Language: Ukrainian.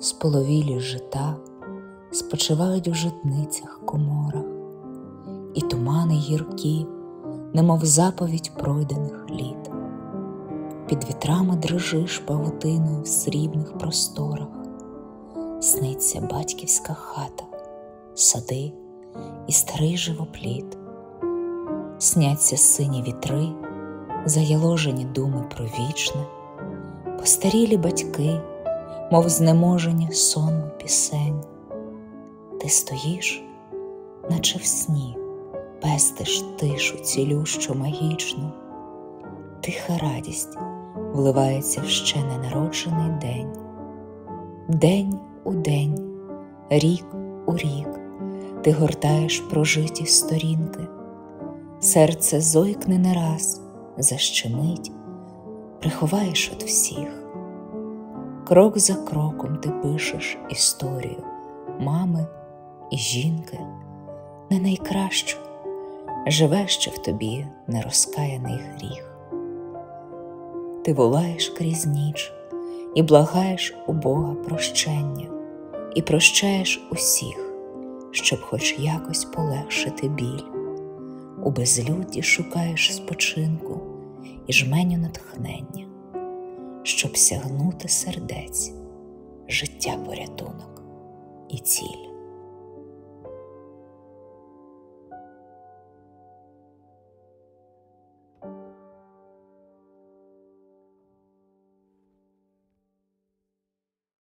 споловілі жита спочивають в житницях коморах, і тумани гіркі, немов заповідь пройдених літ. Під вітрами дрижиш павутиною в срібних просторах, сниться батьківська хата, сади і старий живопліт, сняться сині вітри, заяложені думи про вічне, постарілі батьки, мов знеможені сонму пісень. Ти стоїш, наче в сні, пестиш тишу цілющу магічну, тиха радість вливається в ще ненароджений день, день у день, рік у рік, ти гортаєш прожиті сторінки, серце зойкне не раз, защемить, приховаєш від всіх. Крок за кроком ти пишеш історію мами і жінки, не найкращу, живе ще в тобі нерозкаяний гріх. Ти волаєш крізь ніч і благаєш у Бога прощення, і прощаєш усіх, щоб хоч якось полегшити біль. У безлюдді шукаєш спочинку і жменю натхнення, щоб сягнути сердець, життя порятунок і ціль.